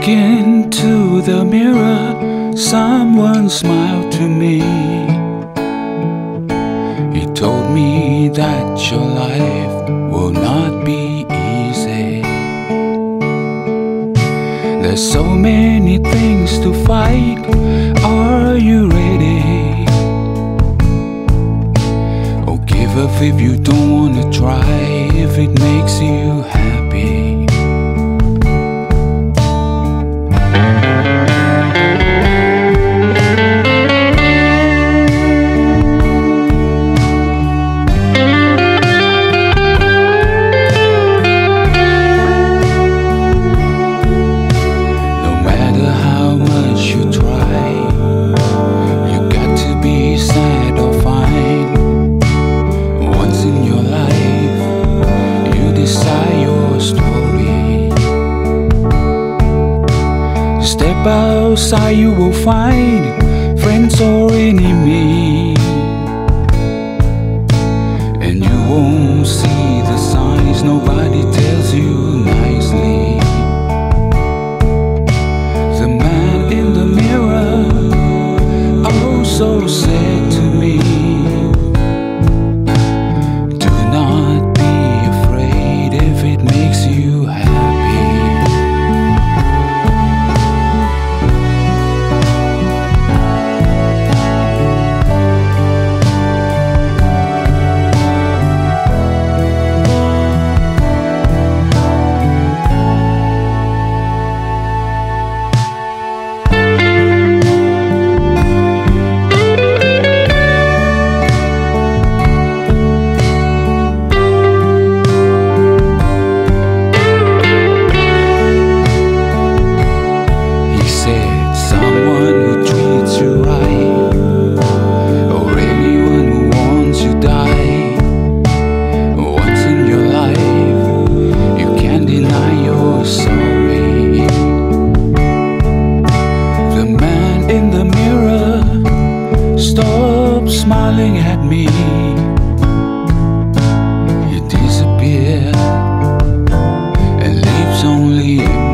Look into the mirror, someone smiled to me. He told me that your life will not be easy. There's so many things to fight. Are you ready? Oh, give up if you don't wanna try, if it makes you happy. Story. Step outside, you will find friends or enemies. And you won't see the signs nobody tells you nicely. Me. He disappeared and leaves only